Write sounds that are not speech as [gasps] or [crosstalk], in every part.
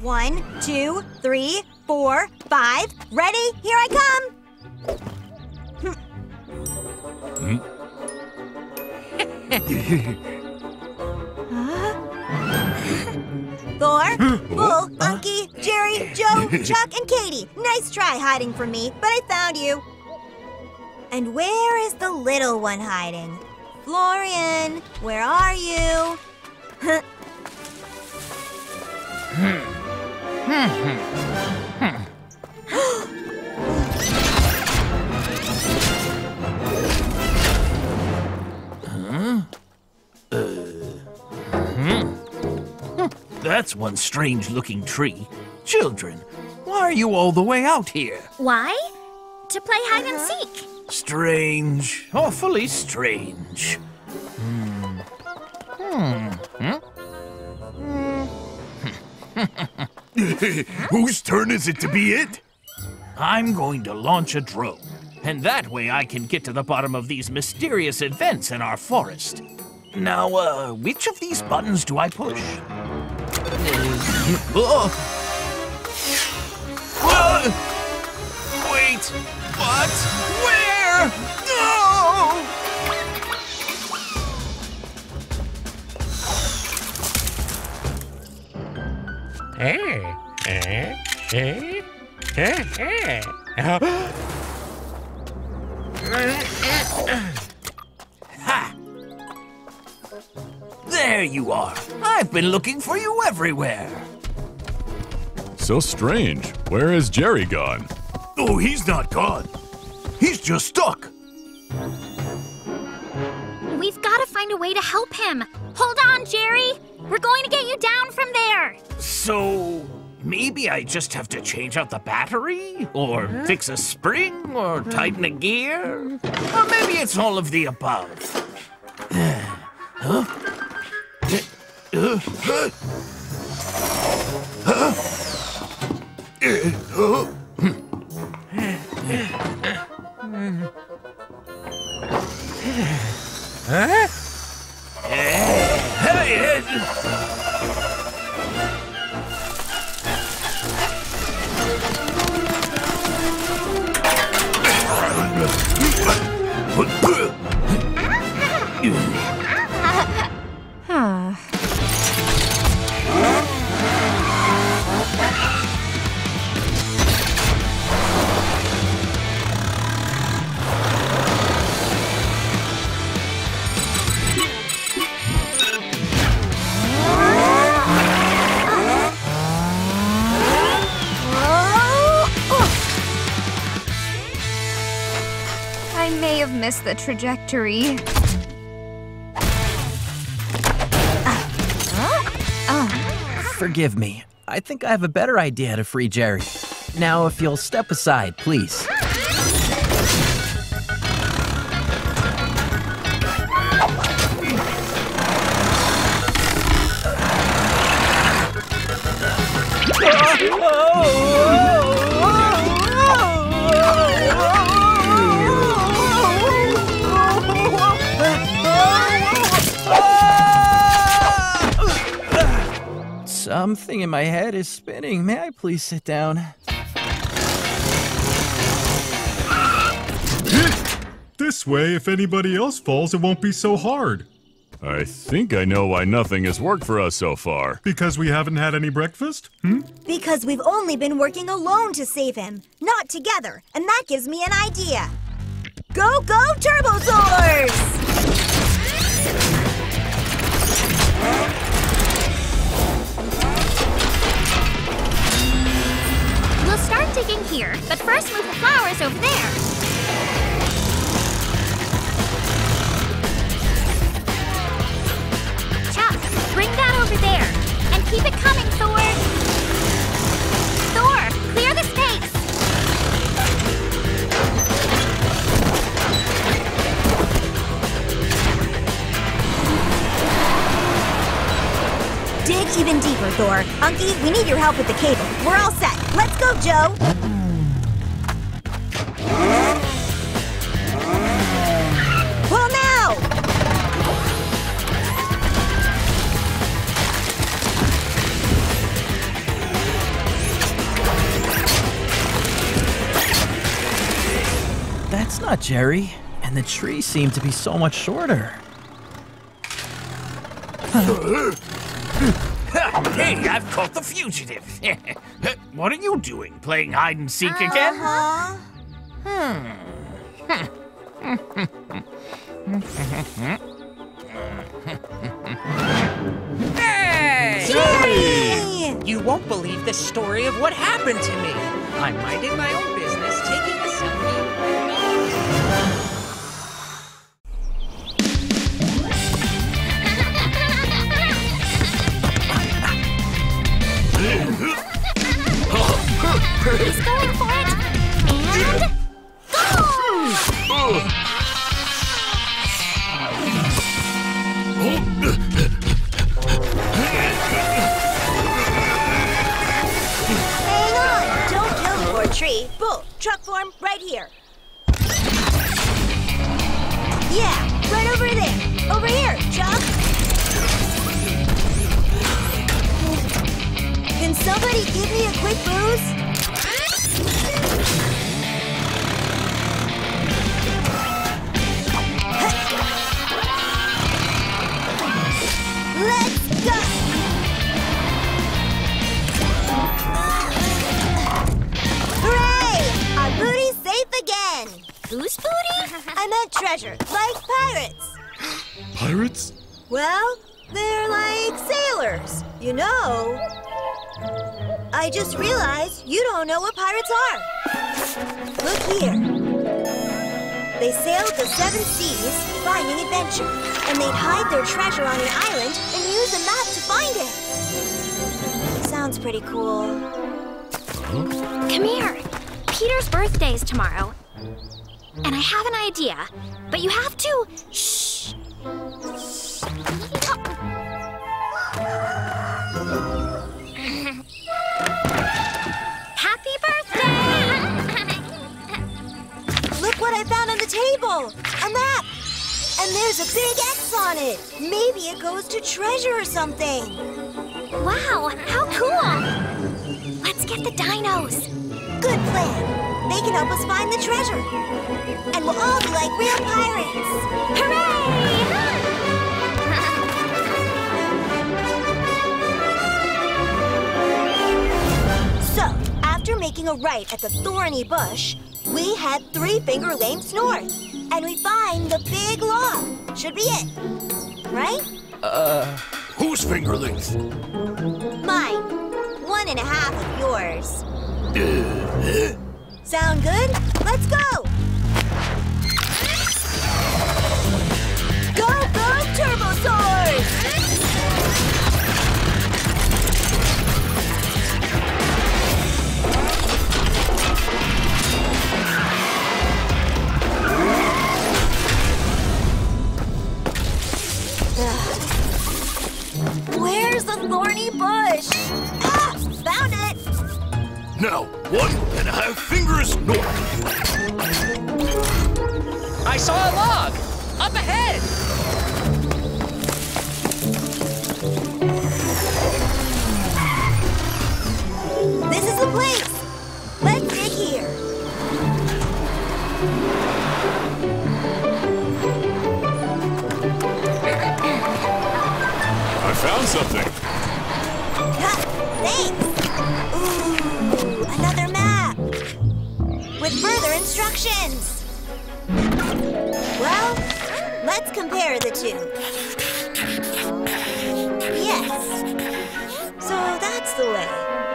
One, two, three, four, five. Ready? Here I come. Hmm. [laughs] Thor, Bull, Unky, Jerry, Joe, [laughs] Chuck, and Katie. Nice try hiding from me, but I found you. And where is the little one hiding? Florian, where are you? [laughs] Hmm. That's one strange looking tree. Children, why are you all the way out here? Why? To play hide and seek. Strange. Awfully strange. Hmm. Hmm. Hmm. [laughs] Whose turn is it to be it? I'm going to launch a drone, and that way I can get to the bottom of these mysterious events in our forest. Now, uh, which of these buttons do I push? [laughs] Oh. Uh, wait, what? Where? No! Ha! There you are. I've been looking for you everywhere. So strange. Where has Jerry gone? Oh, he's not gone. He's just stuck. We've got to find a way to help him. Hold on, Jerry. We're going to get you down from there. So maybe I just have to change out the battery, or fix a spring, or tighten a gear, or maybe it's all of the above. Huh? Uh, uh, Hey, missed the trajectory. Uh, uh, uh. Forgive me. I think I have a better idea to free Jerry. Now, if you'll step aside, please. Something in my head is spinning. May I please sit down? This way, if anybody else falls, it won't be so hard. I think I know why nothing has worked for us so far. Because we haven't had any breakfast? Hmm? Because we've only been working alone to save him, not together. And that gives me an idea. Go, go, Turbozaurs! We'll start digging here, but first move the flowers over there. Bring that over there. And keep it coming, Thor. Thor, clear the space. Dig even deeper, Thor. Unky, we need your help with the cable. We're all set. Let's go, Joe! Pull now! That's not Jerry. And the tree seemed to be so much shorter. [laughs] hey, I've caught the fugitive. [laughs] what are you doing? Playing hide and seek uh-huh. again? Huh? Hmm. [laughs] Hey! Jerry! You won't believe the story of what happened to me. I'm minding my own business, taking we'll all be like real pirates! Hooray! [laughs] So, after making a right at the thorny bush, we head three finger lengths north. And we find the big log. Should be it. Right? Uh, whose finger length? Mine. One and a half of yours. Sound good? Let's go! Go, go, Turbozaurs! Where's the thorny bush? Ah, found it! Now, one and a half fingers north. I saw a log! Up ahead! This is the place! Let's dig here. I found something. Ha, thanks! Ooh, another map! With further instructions! Let's compare the two. Yes. So that's the way.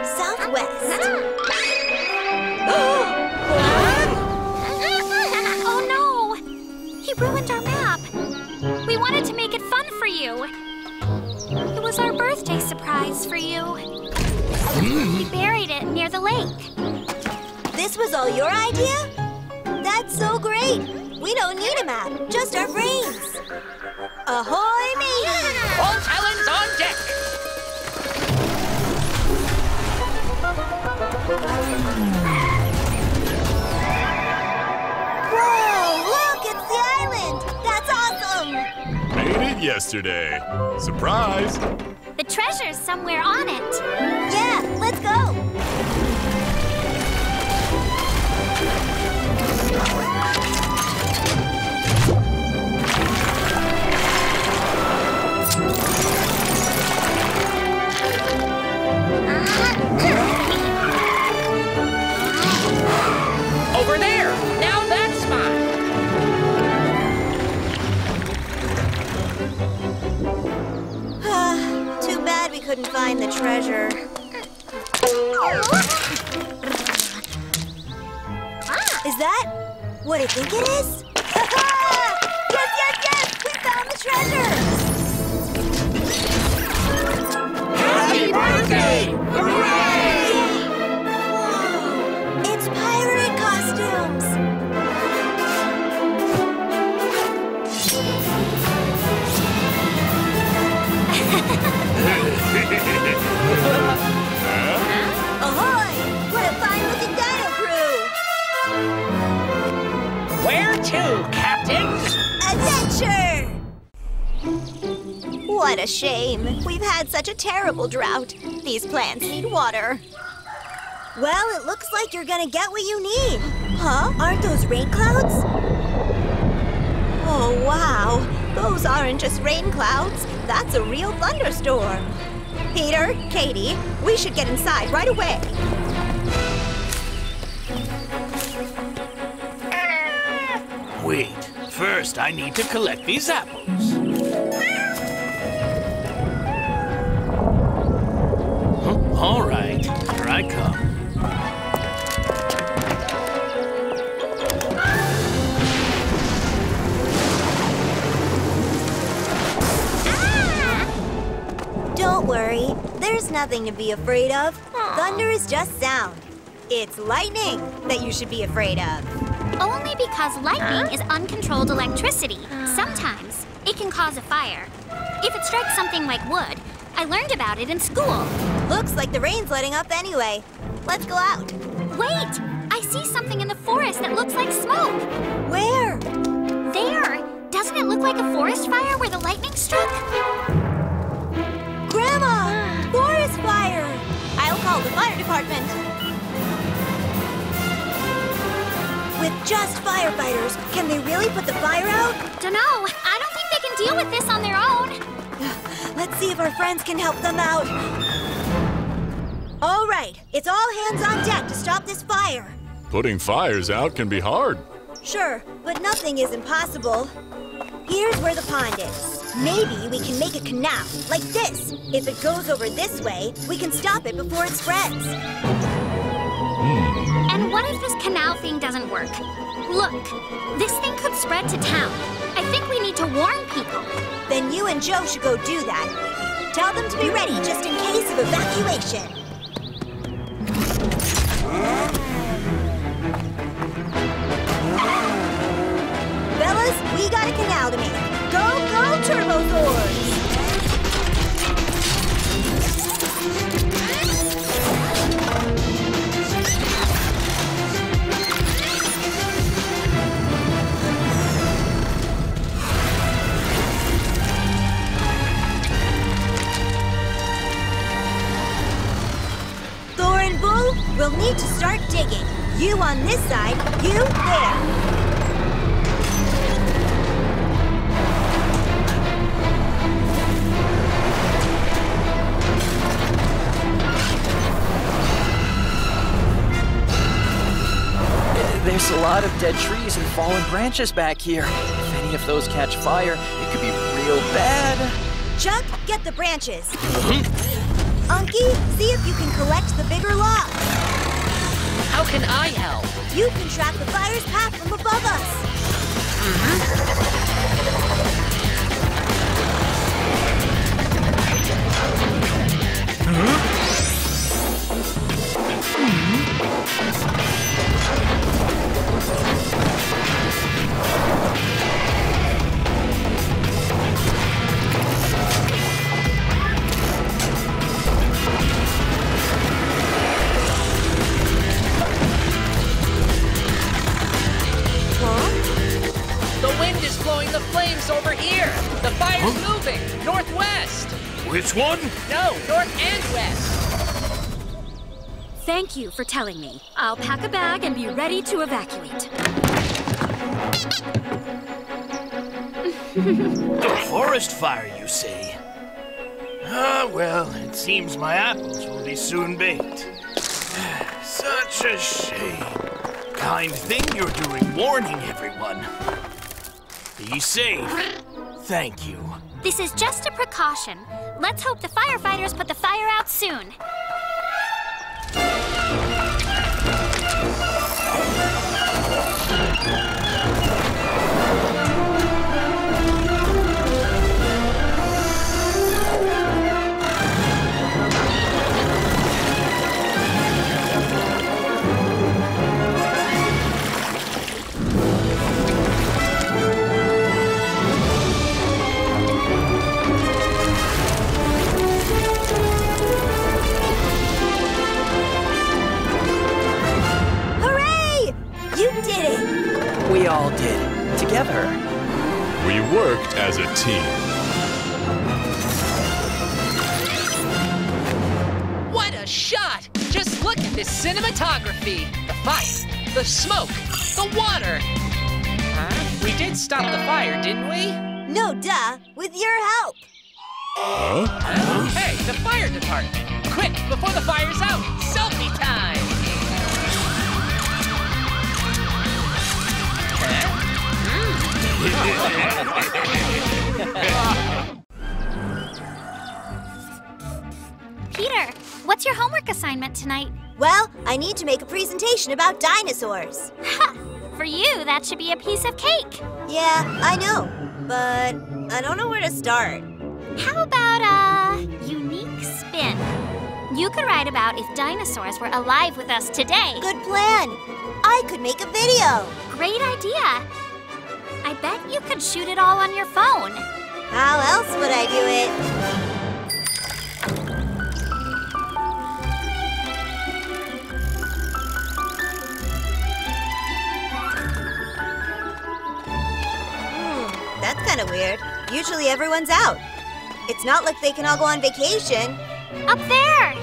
Southwest. [gasps] oh no! He ruined our map. We wanted to make it fun for you. It was our birthday surprise for you. We buried it near the lake. This was all your idea? That's so great! We don't need a map, just our brains. Ahoy, me! All talons on deck! Whoa, look, it's the island! That's awesome! Made it yesterday. Surprise! The treasure's somewhere on it. Yeah, let's go! Over there! Now that's mine! Ah, too bad we couldn't find the treasure. Is that what I think it is? [laughs] yes, yes, yes! We found the treasure! Happy birthday! Crew! Where to, Captain? Adventure! What a shame. We've had such a terrible drought. These plants need water. Well, it looks like you're gonna get what you need. Huh? Aren't those rain clouds? Oh, wow. Those aren't just rain clouds. That's a real thunderstorm. Peter, Katie, we should get inside right away. Wait, first I need to collect these apples. Huh, All right, here I come. Ah! Don't worry. There's nothing to be afraid of. Thunder is just sound. It's lightning that you should be afraid of. Only because lightning is uncontrolled electricity. Ah. Sometimes it can cause a fire. If it strikes something like wood, I learned about it in school. Looks like the rain's letting up anyway. Let's go out. Wait! I see something in the forest that looks like smoke. Where? There! Doesn't it look like a forest fire where the lightning struck? Grandma! Forest fire! I'll call the fire department. With just firefighters, can they really put the fire out? Dunno. I don't think they can deal with this on their own. [sighs] Let's see if our friends can help them out. All right, it's all hands on deck to stop this fire. Putting fires out can be hard. Sure, but nothing is impossible. Here's where the pond is. Maybe we can make a canal, like this. If it goes over this way, we can stop it before it spreads. And what if this canal thing doesn't work? Look, this thing could spread to town. I think we need to warn people. Then you and Joe should go do that. Tell them to be ready just in case of evacuation. Fellas, we got a canal to make. Go, go! Thor we'll need to start digging. You on this side, you there. There's a lot of dead trees and fallen branches back here. If any of those catch fire, it could be real bad. Chuck, get the branches. Unky, see if you can collect the bigger logs. How can I help? You can track the fire's path from above us. The the flames over here. The fire's moving. Northwest. Which one? No, north and west. Thank you for telling me. I'll pack a bag and be ready to evacuate. [laughs] the forest fire, you say? Ah, well, it seems my apples will be soon baked. [sighs] Such a shame. Kind thing you're doing warning everyone. Be safe. Thank you. This is just a precaution. Let's hope the firefighters put the fire out soon. Together. We worked as a team. What a shot! Just look at this cinematography. The fire, the smoke, the water. Huh? We did stop the fire, didn't we? No, duh, with your help. Huh? Hey, the fire department. Quick, before the fire's out. Selfie time. Peter, what's your homework assignment tonight? Well, I need to make a presentation about dinosaurs. Ha! For you, that should be a piece of cake. Yeah, I know, but I don't know where to start. How about a unique spin? You could write about if dinosaurs were alive with us today. Good plan. I could make a video. Great idea. I bet you could shoot it all on your phone. How else would I do it? Hmm, that's kind of weird. Usually everyone's out. It's not like they can all go on vacation. Up there!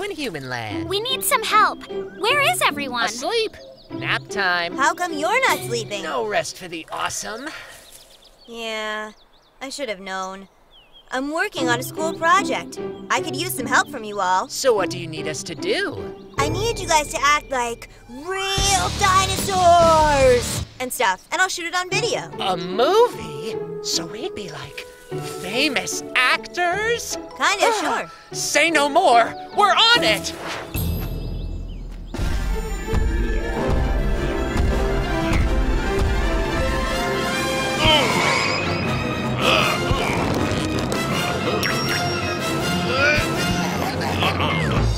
What's in human land? We need some help. Where is everyone? Asleep. Nap time. How come you're not sleeping? No rest for the awesome. Yeah, I should have known. I'm working on a school project. I could use some help from you all. So what do you need us to do? I need you guys to act like real dinosaurs and stuff, and I'll shoot it on video. A movie? So we'd be like famous actors? Kinda, ah, sure. Say no more. We're on it.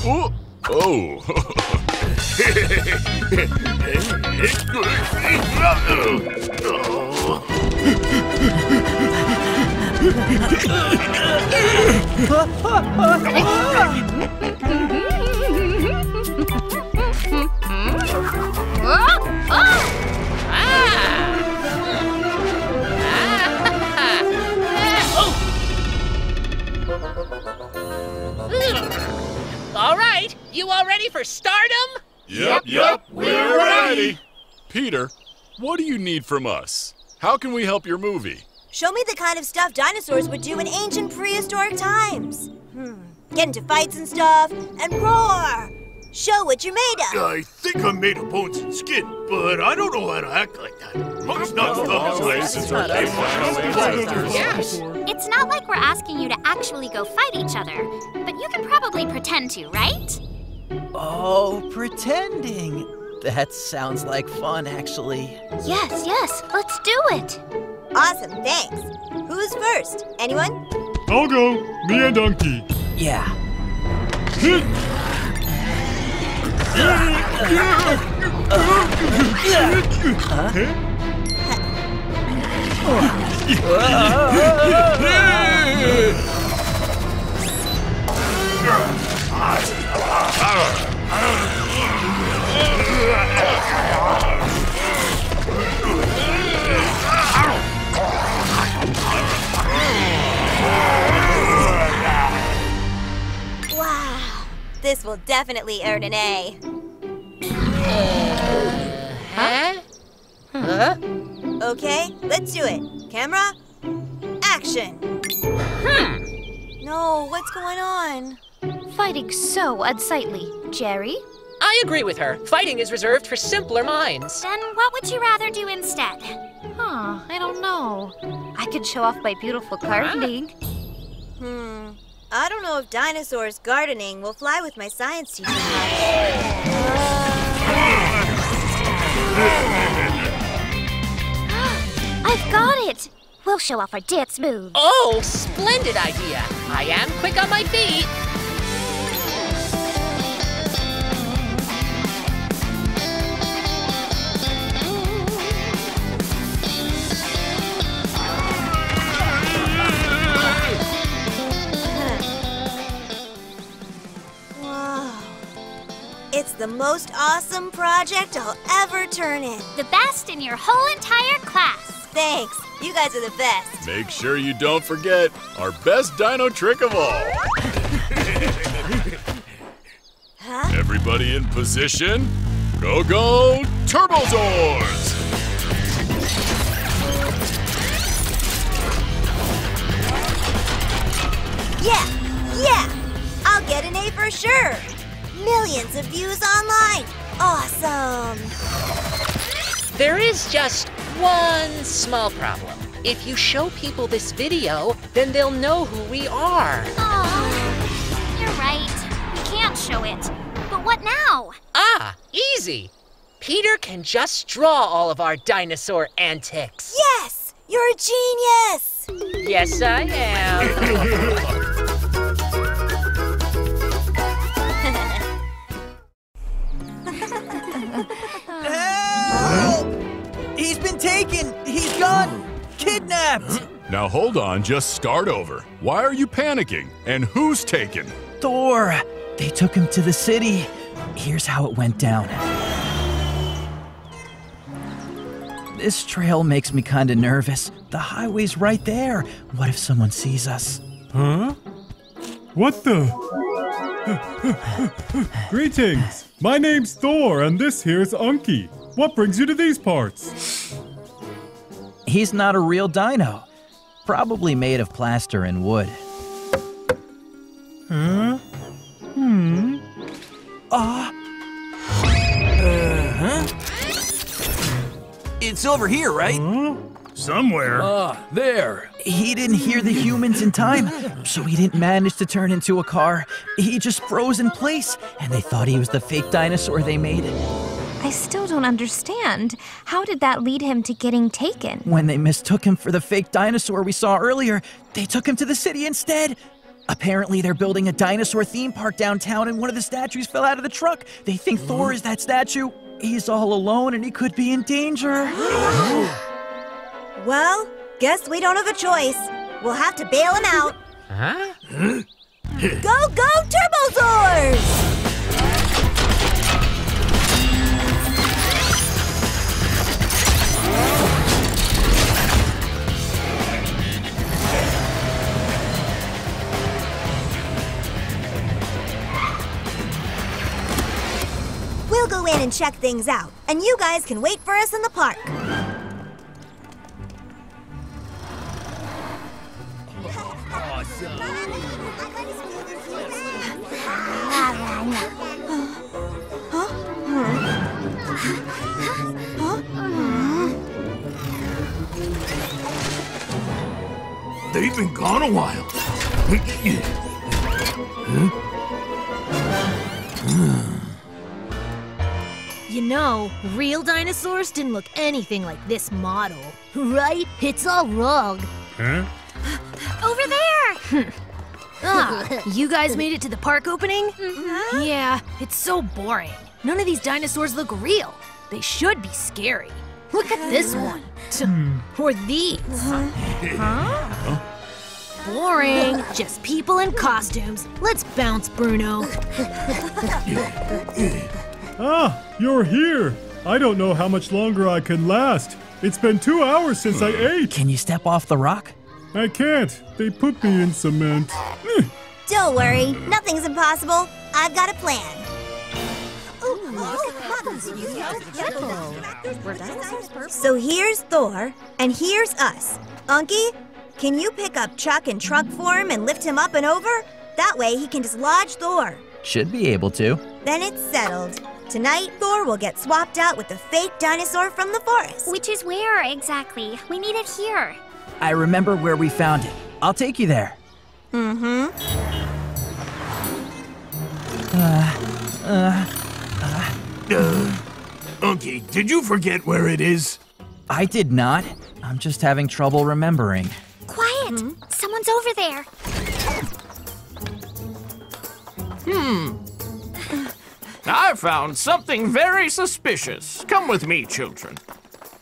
Oh! [laughs] Oh! [laughs] [laughs] [laughs] All right, you all ready for stardom? Yep, yep, we're ready. Peter, what do you need from us? How can we help your movie? Show me the kind of stuff dinosaurs would do in ancient prehistoric times. Hmm. Get into fights and stuff, and roar! Show what you're made of. I think I'm made of bones and skin, but I don't know how to act like that. Amongst not Always, it's our Yes. It's not like we're asking you to actually go fight each other, but you can probably pretend to, right? Oh, pretending. That sounds like fun, actually. Yes, yes, let's do it. Awesome, thanks. Who's first? Anyone? I'll go. Me and Donkey. Yeah. Wow. This will definitely earn an A. Huh? Huh? Okay, let's do it. Camera, action. Hmm. No, what's going on? Fighting so unsightly. Jerry? I I agree with her. Fighting is reserved for simpler minds. Then what would you rather do instead? Huh, I don't know. I could show off my beautiful gardening. Hmm. I don't know if dinosaurs gardening will fly with my science teacher. [gasps] I've got it! We'll show off our dance moves. Oh, splendid idea. I am quick on my feet. Most awesome project I'll ever turn in. The best in your whole entire class. Thanks. You guys are the best. Make sure you don't forget our best dino trick of all. Huh? Everybody in position. Go, go, Turbozaurs! Yeah, yeah. I'll get an A for sure. Millions of views online. Awesome. There is just one small problem. If you show people this video, then they'll know who we are. Oh, you're right. We can't show it. But what now? Ah, easy. Peter can just draw all of our dinosaur antics. Yes, you're a genius. Yes, I am. [laughs] taken! He's gone! Kidnapped! [gasps] Now hold on, just start over. Why are you panicking? And who's taken? Thor! They took him to the city. Here's how it went down. This trail makes me kinda nervous. The highway's right there. What if someone sees us? Huh? What the? [laughs] Greetings. My name's Thor, and this here's Unky. What brings you to these parts? He's not a real dino. Probably made of plaster and wood. Huh? Hmm. Ah! Huh? It's over here, right? Huh? Somewhere. Ah, there. He didn't hear the humans in time, so he didn't manage to turn into a car. He just froze in place, and they thought he was the fake dinosaur they made. I still don't understand. How did that lead him to getting taken? When they mistook him for the fake dinosaur we saw earlier, they took him to the city instead. Apparently, they're building a dinosaur theme park downtown, and one of the statues fell out of the truck. They think hmm? Thor is that statue. He's all alone, and he could be in danger. [gasps] Well, guess we don't have a choice. We'll have to bail him out. Huh? Go, go, Turbozaurs! We'll go in and check things out, and you guys can wait for us in the park. They've been gone a while. You know, real dinosaurs didn't look anything like this model. Right? It's all wrong. Huh? Over there! [laughs] Hmm. Ah, you guys made it to the park opening? Mm-hmm. Yeah, it's so boring. None of these dinosaurs look real. They should be scary. Look at this [laughs] one. Hmm. Or these. Uh-huh. Huh? Boring. Just people in costumes. Let's bounce, Bruno. [laughs] Ah, you're here. I don't know how much longer I can last. It's been two hours since I ate. Can you step off the rock? I can't. They put me in cement. Eh, Don't worry, nothing's impossible. I've got a plan. So here's Thor, and here's us. Unky, can you pick up Chuck in truck form and lift him up and over? That way he can dislodge Thor. Should be able to. Then it's settled. Tonight, Thor will get swapped out with the fake dinosaur from the forest. Which is where exactly? We need it here. I remember where we found it. I'll take you there. Mm-hmm. Uh, uh, uh. uh Unky, did you forget where it is? I did not. I'm just having trouble remembering. Quiet! Someone's over there. [laughs] I found something very suspicious. Come with me, children.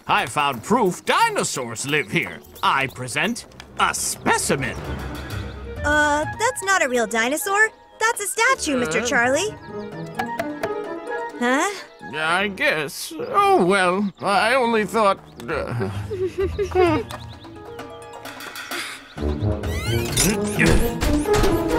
I found proof dinosaurs live here. I present a specimen. Uh, that's not a real dinosaur. That's a statue, Mr. Charlie. Huh? I guess. Oh, well, I only thought. Uh, [laughs] [laughs]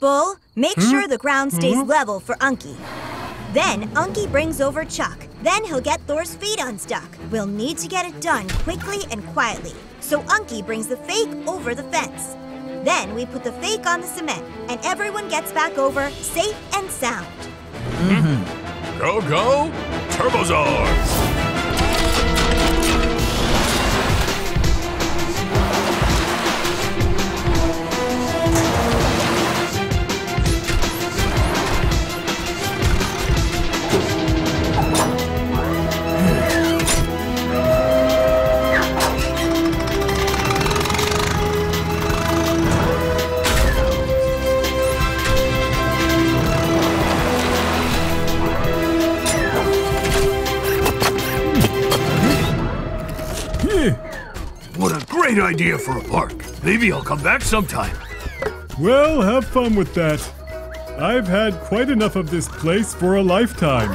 Bull, make sure the ground stays level for Unky. Then Unky brings over Chuck. Then he'll get Thor's feet unstuck. We'll need to get it done quickly and quietly. So Unky brings the fake over the fence. Then we put the fake on the cement, and everyone gets back over safe and sound. Hmm. Go, go! Turbozaurs! Great idea for a park. Maybe I'll come back sometime. Well, have fun with that. I've had quite enough of this place for a lifetime.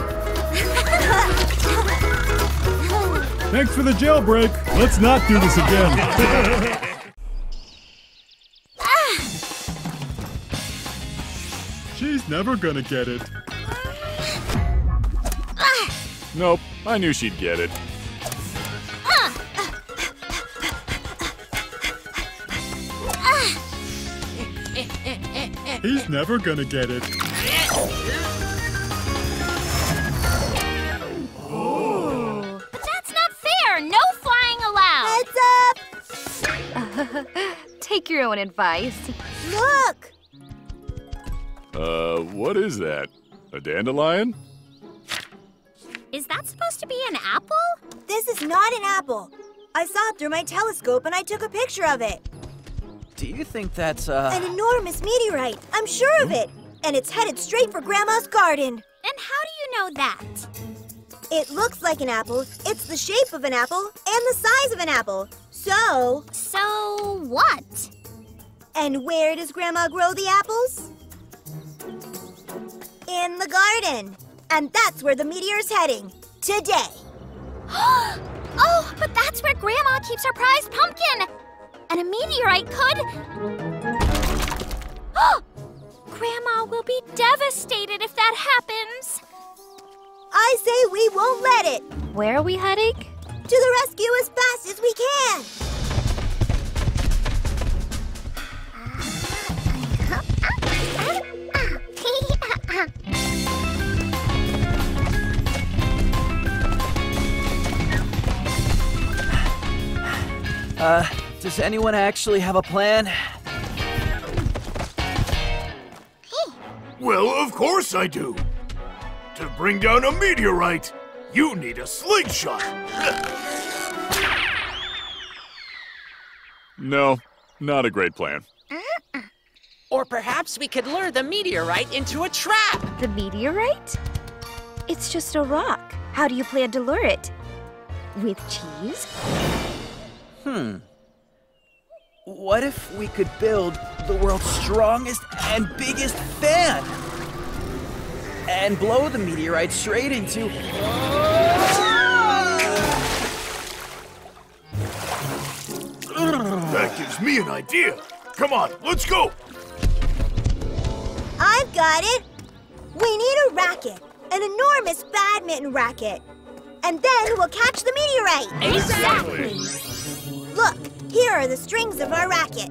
Thanks for the jailbreak. Let's not do this again. She's never gonna get it. Nope, I knew she'd get it. He's never gonna get it. But that's not fair! No flying allowed! Heads up! [laughs] Take your own advice. Look! Uh, what is that? A dandelion? Is that supposed to be an apple? This is not an apple. I saw it through my telescope and I took a picture of it. Do you think that's, uh. An enormous meteorite. I'm sure of it. And it's headed straight for Grandma's garden. And how do you know that? It looks like an apple, it's the shape of an apple, and the size of an apple. So, So what? and where does Grandma grow the apples? In the garden. And that's where the meteor's heading. Today. [gasps] oh, but that's where Grandma keeps her prized pumpkin! And a meteorite could. [gasps] Grandma will be devastated if that happens. I say we won't let it. Where are we heading? To the rescue as fast as we can. [laughs] Uh, does anyone actually have a plan? Well, of course I do. To bring down a meteorite, you need a slingshot. No, not a great plan. Or perhaps we could lure the meteorite into a trap. The meteorite? It's just a rock. How do you plan to lure it? With cheese? Hmm. What if we could build the world's strongest and biggest fan? And blow the meteorite straight into. That gives me an idea. Come on, let's go. I've got it. We need a racket, an enormous badminton racket. and then we'll catch the meteorite. Exactly. Look, here are the strings of our racket.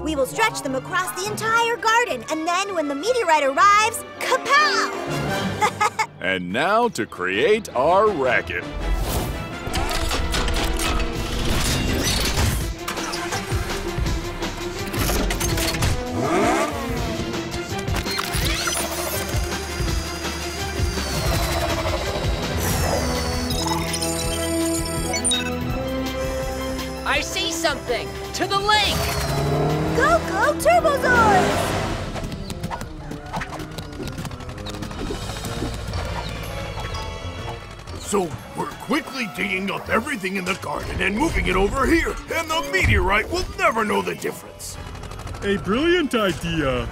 We will stretch them across the entire garden, and then when the meteorite arrives, kapow! [laughs] And now to create our racket. Something! To the lake! Go, go, Turbozaurs! So we're quickly digging up everything in the garden and moving it over here, and the meteorite will never know the difference. A brilliant idea.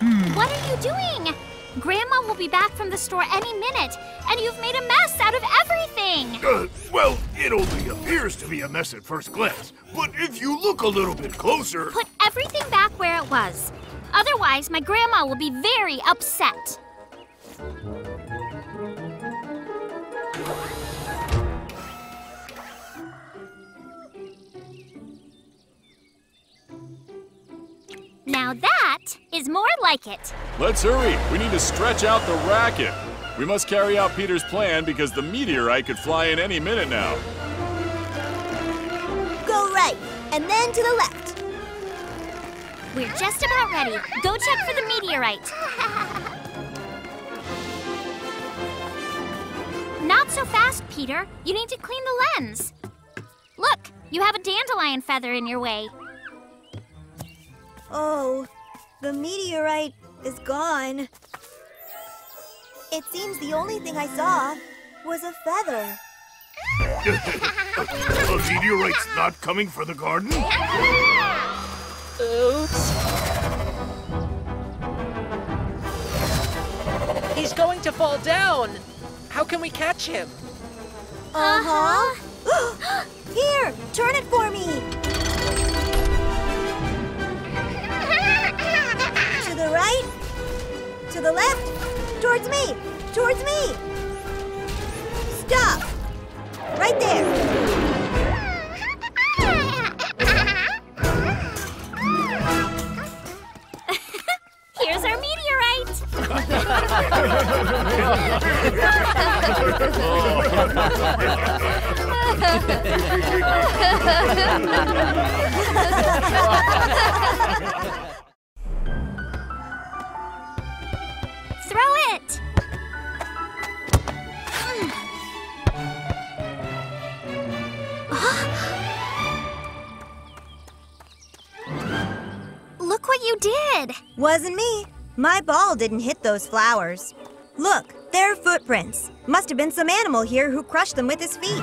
Hmm. What are you doing? Grandma will be back from the store any minute, and you've made a mess out of everything. Uh, well, it only appears to be a mess at first glance, but if you look a little bit closer, Put everything back where it was. Otherwise, my grandma will be very upset. Now that is more like it. Let's hurry. We need to stretch out the racket. We must carry out Peter's plan because the meteorite could fly in any minute now. Go right, and then to the left. We're just about ready. Go check for the meteorite. [laughs] Not so fast, Peter. You need to clean the lens. Look, you have a dandelion feather in your way. Oh, the meteorite is gone. It seems the only thing I saw was a feather. the meteorite's not coming for the garden? Oops. He's going to fall down. How can we catch him? Uh huh. [gasps] Here, turn it for me. The right, to the left, towards me, towards me. Stop. Right there. [laughs] Here's our meteorite. [laughs] [laughs] you did. Wasn't me. My ball didn't hit those flowers. Look, they're footprints. Must have been some animal here who crushed them with his feet. [gasps]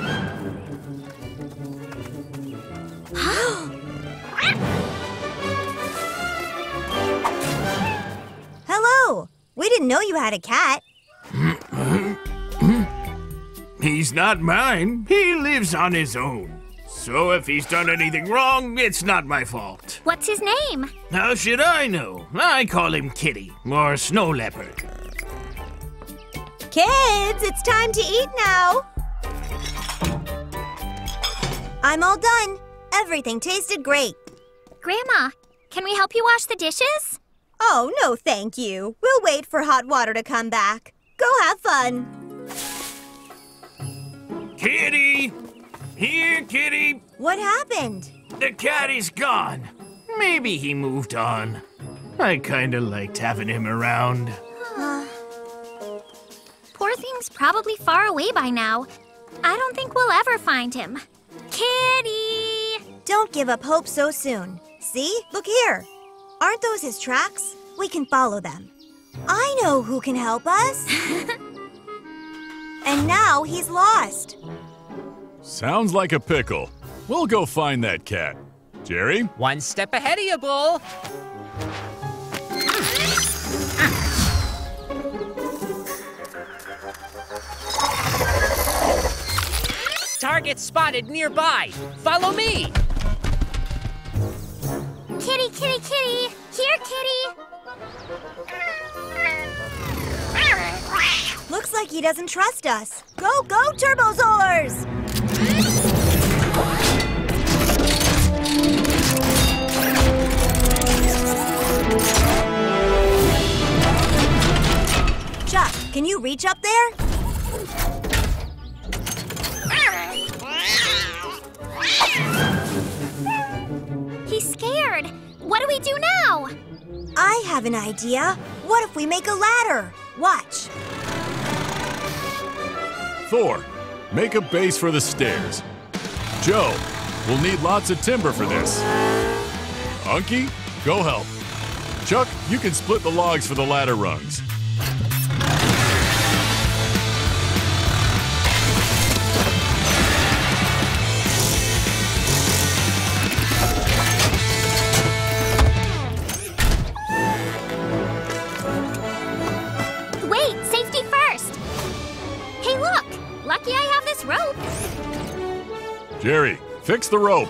Hello. We didn't know you had a cat. He's not mine. He lives on his own. So if he's done anything wrong, it's not my fault. What's his name? How should I know? I call him Kitty, or Snow Leopard. Kids, it's time to eat now. I'm all done. Everything tasted great. Grandma, can we help you wash the dishes? Oh, no, thank you. We'll wait for hot water to come back. Go have fun. Kitty! Here, Kitty! What happened? The cat is gone. Maybe he moved on. I kinda liked having him around. Poor thing's probably far away by now. I don't think we'll ever find him. Kitty! Don't give up hope so soon. See? Look here. Aren't those his tracks? We can follow them. I know who can help us. [laughs] and now he's lost. Sounds like a pickle. We'll go find that cat. Jerry? One step ahead of you, Bull. Target spotted nearby. Follow me. Kitty, kitty, kitty! Here, kitty! Looks Looks like he doesn't trust us. Go, go, Turbozaurs! Chuck, can you reach up there? He's scared. What do we do now? I have an idea. What if we make a ladder? Watch. Thor, make a base for the stairs. Joe, we'll need lots of timber for this. Unky, go help. Chuck, you can split the logs for the ladder rungs. Jerry, fix the rope.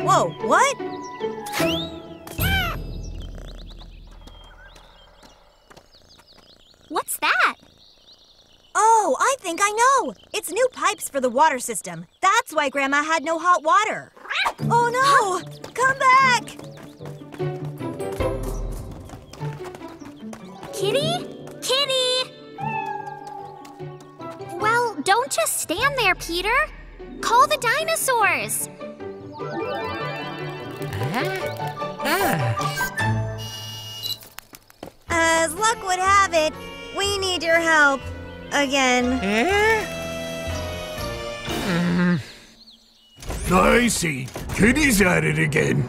Whoa, what? What's that? Oh, I think I know. It's new pipes for the water system. That's why Grandma had no hot water. Oh no! Come back! Kitty? Kitty! Well, don't just stand there, Peter. Call the dinosaurs. As luck would have it, we need your help. Again. Eh? I see. Kitty's at it again.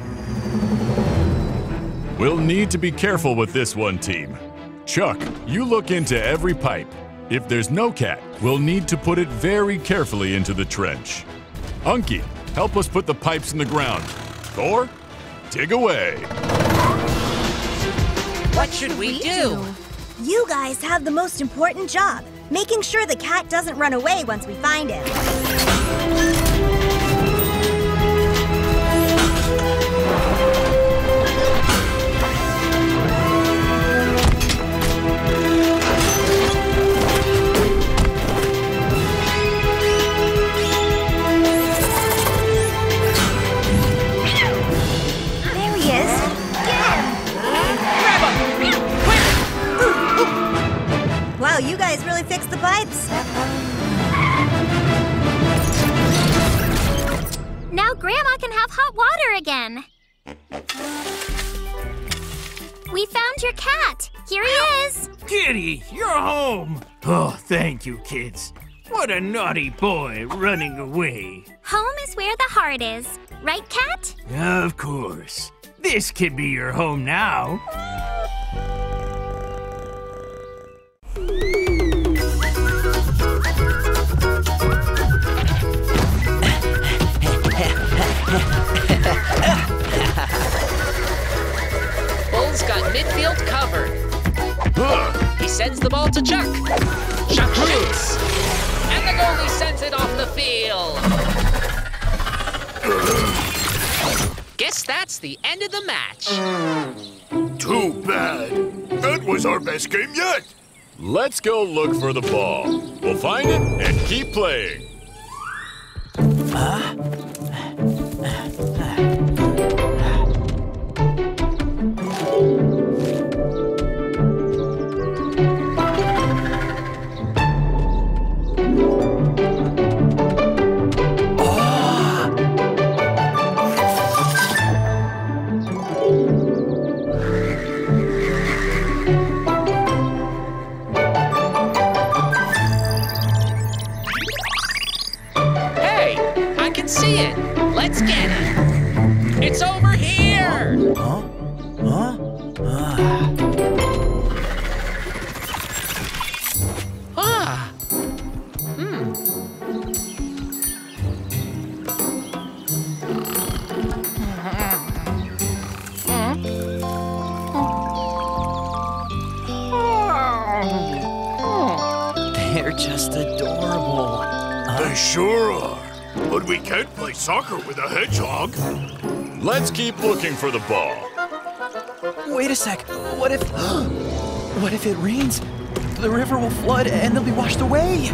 We'll need to be careful with this one, team. Chuck, you look into every pipe. If there's no cat, we'll need to put it very carefully into the trench. Unky, help us put the pipes in the ground. Thor, dig away. What should we do? You guys have the most important job making sure the cat doesn't run away once we find him. The pipes. Now Grandma can have hot water again. We found your cat. Here he is. Kitty, you're home. Oh, thank you, kids. What a naughty boy running away. Home is where the heart is. Right, Cat? Of course. This can be your home now. Bull's got midfield covered. He sends the ball to Chuck. Chuck shoots. And the goalie sends it off the field. Guess that's the end of the match. Too bad. That was our best game yet. Let's go look for the ball. We'll find it and keep playing. Hey, see it. Let's get it. It's over here. Ah. Hmm. They're just adorable. They sure are. But we can't play soccer with a hedgehog. Let's keep looking for the ball. Wait a sec. What if. [gasps] what if it rains? The river will flood and they'll be washed away.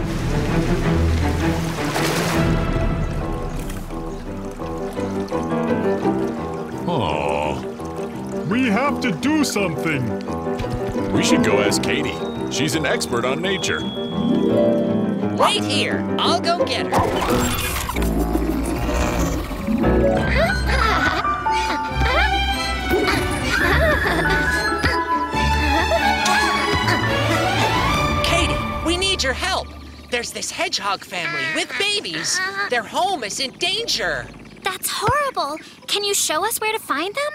Oh, We have to do something. We should go ask Katie. She's an expert on nature. Wait here. I'll go get her. This hedgehog family with babies. Their home is in danger. That's horrible. Can you show us where to find them?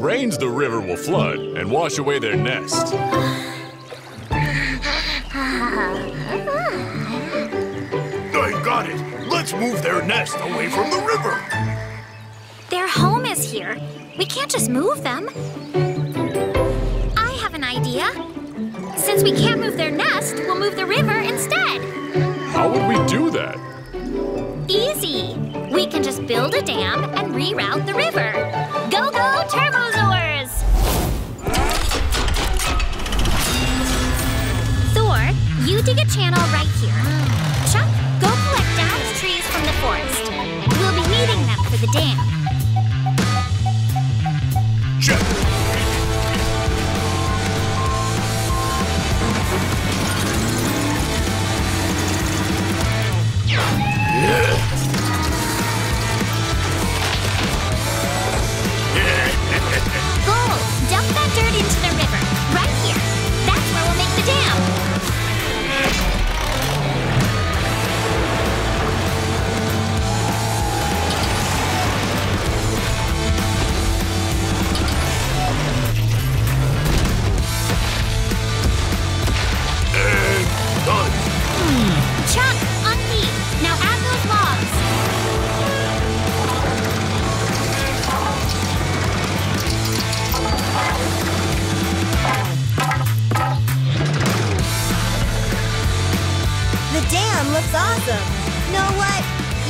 Rains, the river will flood and wash away their nest. I got it. Let's move their nest away from the river. Their home is here. We can't just move them. I have an idea. Since we can't move their nest, we'll move the river instead. How would we do that? Easy. We can just build a dam and reroute the river. A channel right here.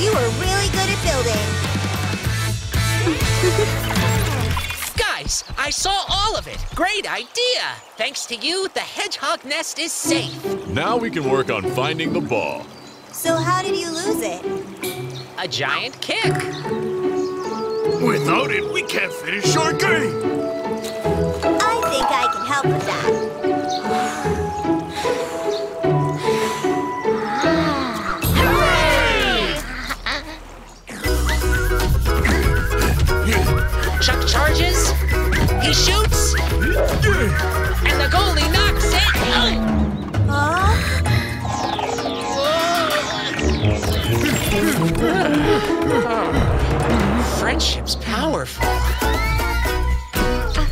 You are really good at building. Guys, I saw all of it. Great idea. Thanks to you, the hedgehog nest is safe. Now we can work on finding the ball. So how did you lose it? A giant kick. Without it, we can't finish our game. I think I can help with that.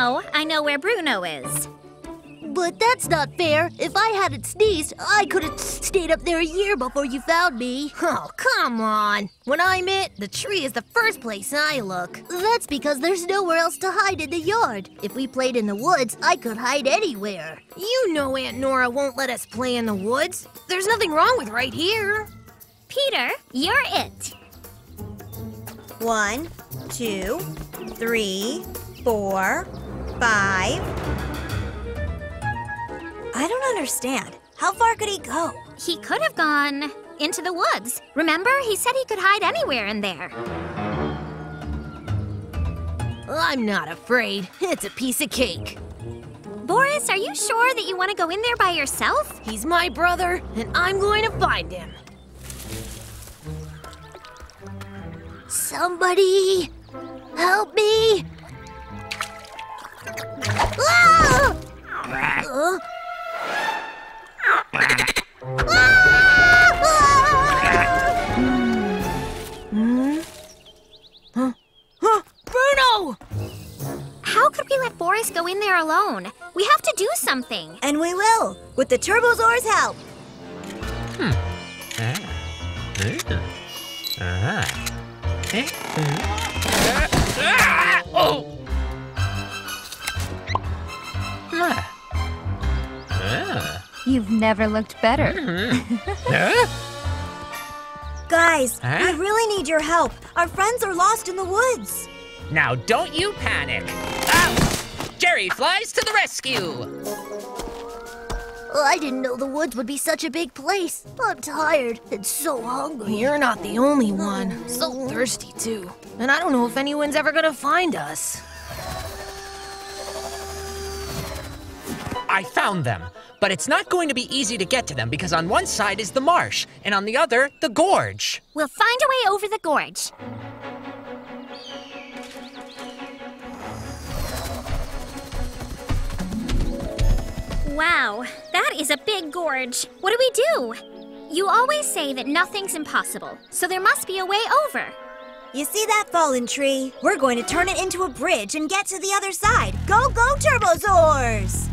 And now I know where Bruno is. But that's not fair. If I hadn't sneezed, I could have stayed up there a year before you found me. Oh, come on. When I'm it, the tree is the first place I look. That's because there's nowhere else to hide in the yard. If we played in the woods, I could hide anywhere. You know Aunt Nora won't let us play in the woods. There's nothing wrong with right here. Peter, you're it. One, two, three, four, five. I don't understand. How far could he go? He could have gone into the woods. Remember, he said he could hide anywhere in there. I'm not afraid. It's a piece of cake. Boris, are you sure that you want to go in there by yourself? He's my brother, and I'm going to find him. Somebody help me! Go in there alone? We have to do something. And we will, with the Turbozaur's help. Hmm. Ah! Hmm. ah. Eh, eh. You've never looked better. [laughs] Guys, Huh? we really need your help. Our friends are lost in the woods. Now don't you panic. Ah! Jerry flies to the rescue. I didn't know the woods would be such a big place. I'm tired and so hungry. You're not the only one. So thirsty, too. And I don't know if anyone's ever gonna find us. I found them, but it's not going to be easy to get to them because on one side is the marsh and on the other, the gorge. We'll find a way over the gorge. Wow, that is a big gorge. What do we do? You always say that nothing's impossible, so there must be a way over. You see that fallen tree? We're going to turn it into a bridge and get to the other side. Go, go, Turbozaurs!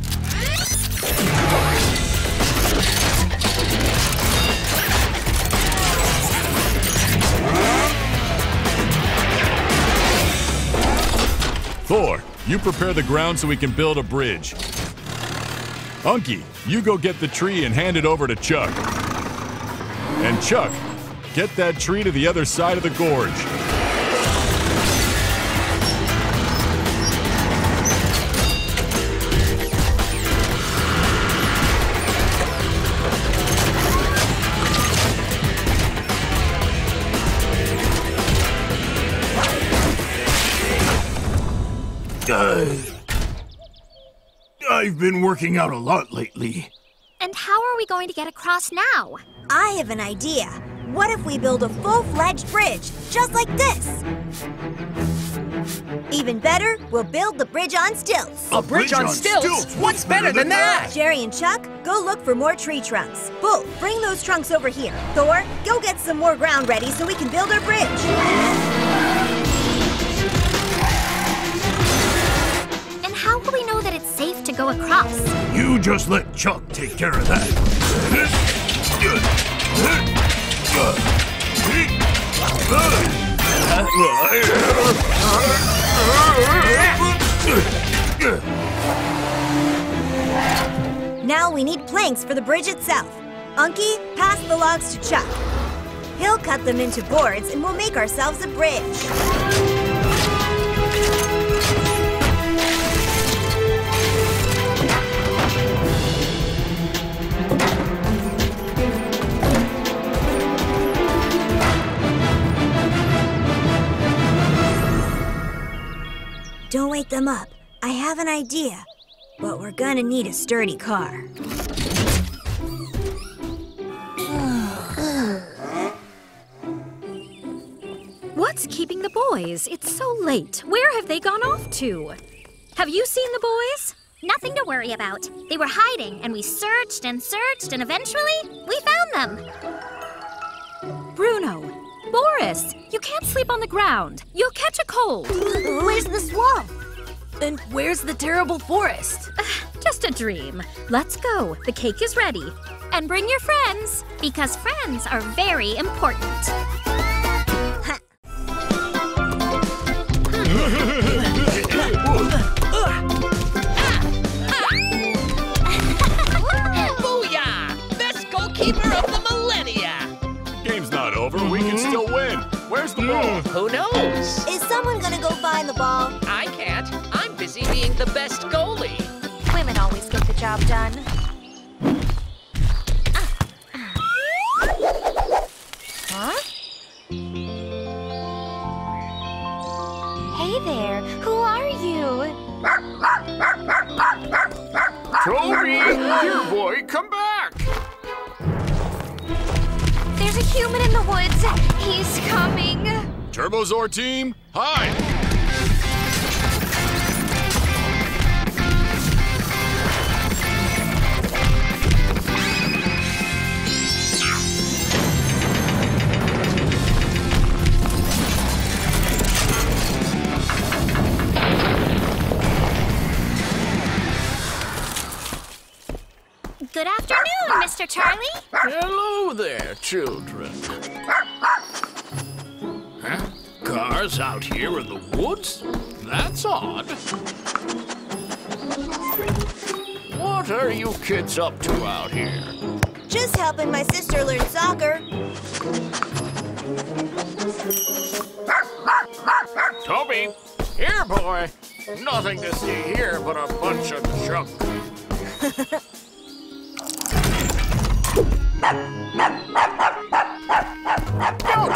Thor, you prepare the ground so we can build a bridge. Unky, you go get the tree and hand it over to Chuck. And Chuck, get that tree to the other side of the gorge. I've been working out a lot lately. And how are we going to get across now? I have an idea. What if we build a full-fledged bridge, just like this? Even better, we'll build the bridge on stilts. A bridge on stilts? What's better than that? Jerry and Chuck, go look for more tree trunks. Bull, bring those trunks over here. Thor, go get some more ground ready so we can build our bridge. And how will we know that it's safe to go across? You just let Chuck take care of that. Now we need planks for the bridge itself. Unky, pass the logs to Chuck. He'll cut them into boards and we'll make ourselves a bridge. Don't wake them up. I have an idea. But we're gonna need a sturdy car. What's keeping the boys? It's so late. Where have they gone off to? Have you seen the boys? Nothing to worry about. They were hiding, and we searched and searched, and eventually, we found them. Bruno, You can't sleep on the ground. You'll catch a cold. Where's the swamp? And where's the terrible forest? [sighs] Just a dream. Let's go. The cake is ready. And bring your friends. Because friends are very important. Who knows? Is someone gonna go find the ball? I can't. I'm busy being the best goalie. Women always get the job done. Huh? Hey there, who are you? Toby! Here, boy, come back! There's a human in the woods. He's coming. Turbozaur team, hi! Good afternoon, Mr. Charlie. Hello there, children. Cars out here in the woods? That's odd. What are you kids up to out here? Just helping my sister learn soccer. Toby, here, boy. Nothing to see here but a bunch of junk. [laughs]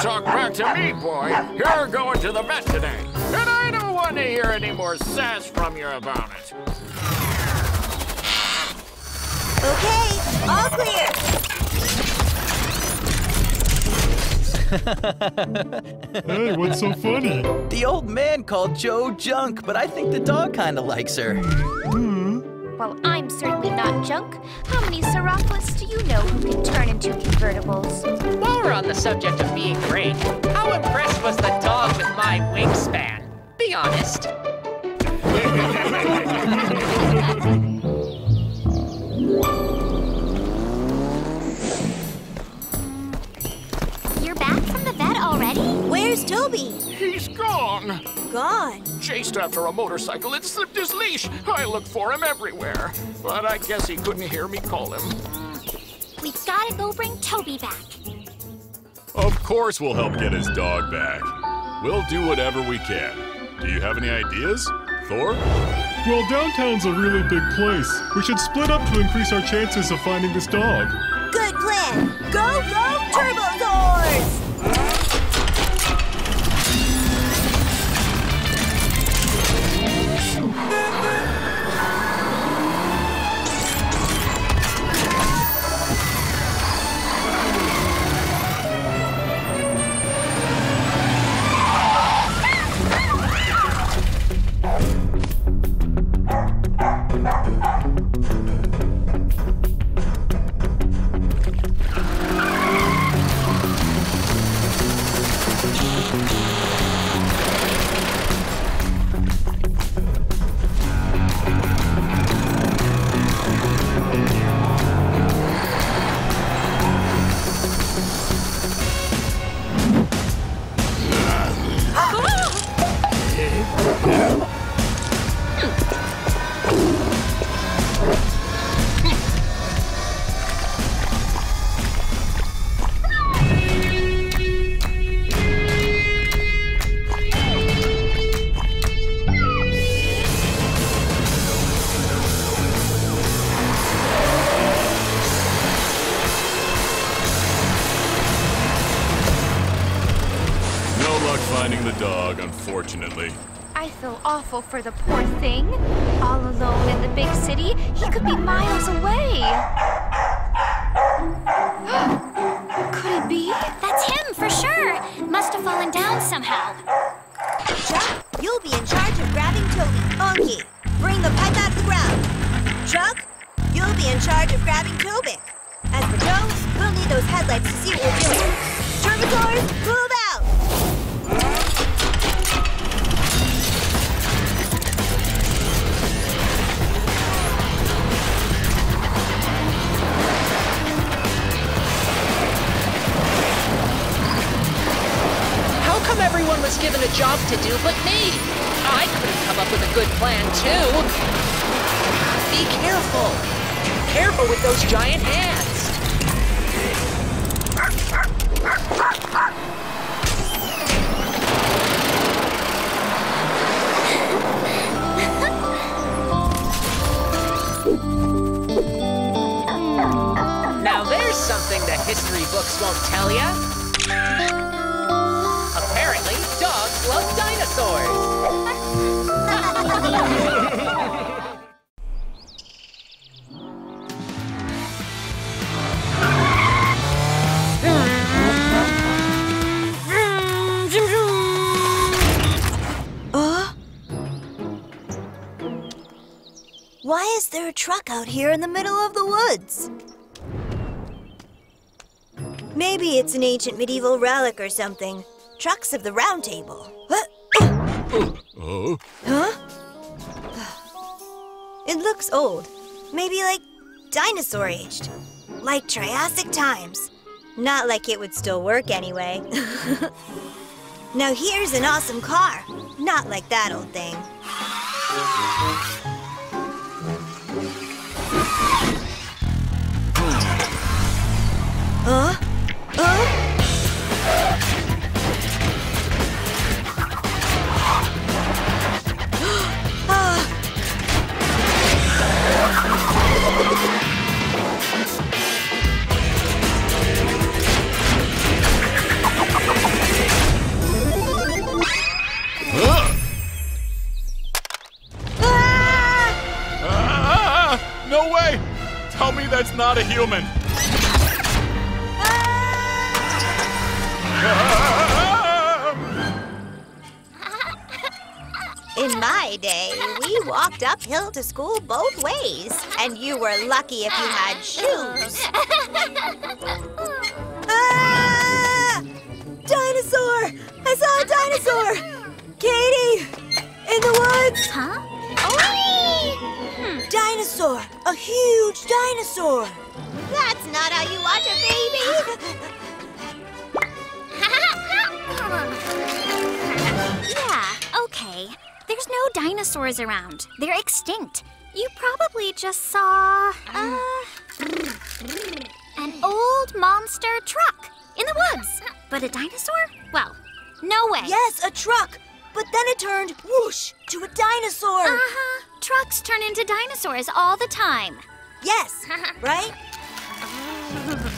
Don't talk back to me, boy. You're going to the vet today. And I don't want to hear any more sass from you about it. Okay, all clear. Hey, what's so funny? The old man called Joe junk, but I think the dog kinda likes her. Hmm. Well, I'm certainly not junk. How many Seraphos do you know who can turn into convertibles? While we're on the subject of being great, how impressed was the dog with my wingspan? Be honest. You're back from the vet already? Where's Toby? He's gone. Gone. Chased after a motorcycle and slipped his leash. I looked for him everywhere. But I guess he couldn't hear me call him. We've gotta go bring Toby back. Of course we'll help get his dog back. We'll do whatever we can. Do you have any ideas? Thor? Well, downtown's a really big place. We should split up to increase our chances of finding this dog. Good plan. Go, go, Turbo No for the history books won't tell ya. Apparently, dogs love dinosaurs. Why is there a truck out here in the middle of the woods? Maybe it's an ancient medieval relic or something. Trucks of the Round Table. Huh? Huh? It looks old. Maybe like dinosaur aged. Like Triassic times. Not like it would still work anyway. [laughs] now here's an awesome car. Not like that old thing. Huh? Ah. Ah! No way! Tell me that's not a human. [laughs] In my day, we walked uphill to school both ways, and you were lucky if you had shoes. [laughs] ah! Dinosaur! I saw a dinosaur! Katie! In the woods! Huh? Dinosaur! A huge dinosaur! That's not how you watch a baby! [laughs] yeah, okay. There's no dinosaurs around. They're extinct. You probably just saw uh, an old monster truck in the woods. But a dinosaur? Well, no way. Yes, a truck! But then it turned whoosh to a dinosaur! Uh-huh. Trucks turn into dinosaurs all the time. Yes, [laughs] right? [laughs]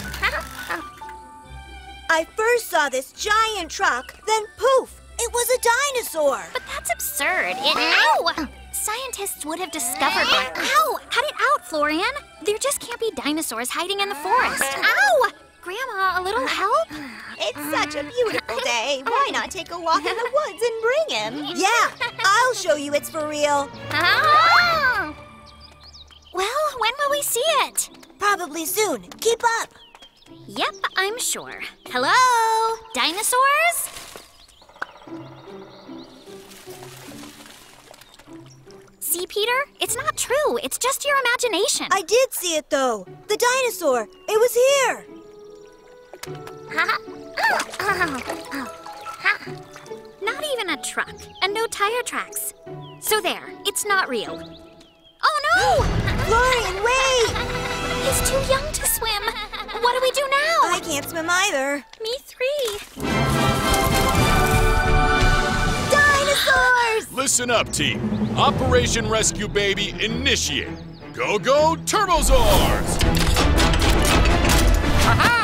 I first saw this giant truck, then poof, it was a dinosaur. But that's absurd. It Ow! Scientists would have discovered one. Ow! Cut it out, Florian. There just can't be dinosaurs hiding in the forest. Ow! Grandma, a little help? It's such a beautiful day. Why not take a walk in the [laughs] woods and bring him? Yeah, I'll show you it's for real. Oh! Well, when will we see it? Probably soon. Keep up. Yep, I'm sure. Hello? Dinosaurs? See, Peter? It's not true. It's just your imagination. I did see it though. The dinosaur. It was here. [laughs] Not even a truck, and no tire tracks. So there, it's not real. Oh no! [gasps] Florian, wait! [laughs] He's too young to swim. What do we do now? I can't swim either. Me three. Dinosaurs! Listen up, team. Operation Rescue Baby initiate. Go, go, Turbozaurs! It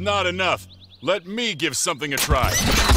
not enough. Let me give something a try.